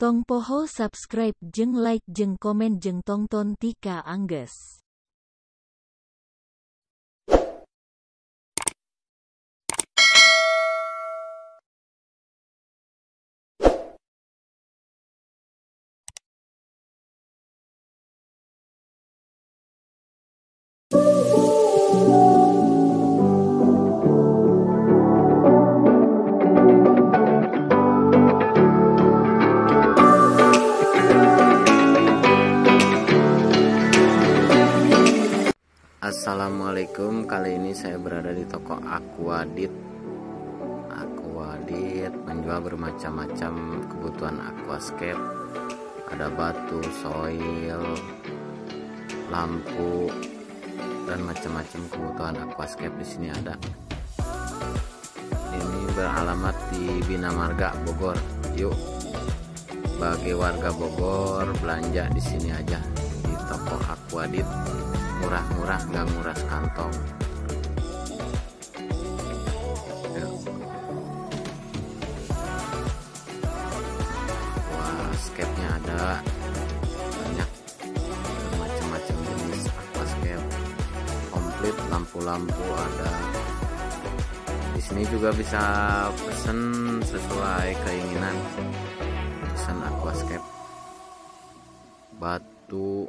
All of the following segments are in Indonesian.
Tong poho subscribe jeng like jeng komen jeng tongton tika angges. Assalamualaikum. Kali ini saya berada di toko Aquadit. Aquadit menjual bermacam-macam kebutuhan aquascape. Ada batu, soil, lampu dan macam-macam kebutuhan aquascape di sini ada. Ini beralamat di Bina Marga Bogor. Yuk bagi warga Bogor belanja di sini aja di toko Aquadit murah-murah nggak nguras kantong ya. wah scape-nya ada. Banyak. Macam-macam jenis aquascape komplit lampu-lampu ada. Di sini juga bisa pesen sesuai keinginan. Pesan aquascape batu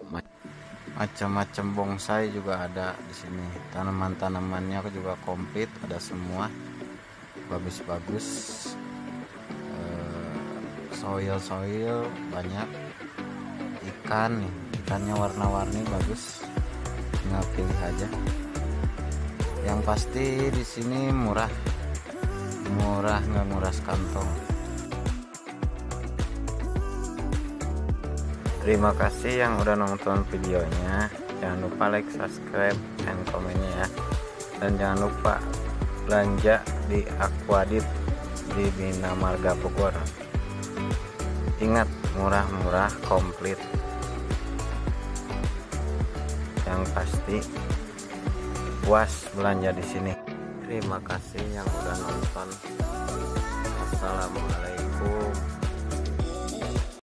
macam-macam bonsai juga ada di sini. Tanaman-tanamannya juga komplit ada semua. Bagus-bagus. Soil-soil banyak. Ikan nih ikannya warna-warni bagus. Tinggal pilih aja. Yang pasti di sini murah. Murah nggak nguras kantong Terima kasih yang udah nonton videonya. Jangan lupa like, subscribe, dan komennya ya. Dan jangan lupa belanja di Aquadit di Bina Marga Bogor. Ingat murah-murah komplit. Yang pasti puas belanja di sini. Terima kasih yang udah nonton. Assalamualaikum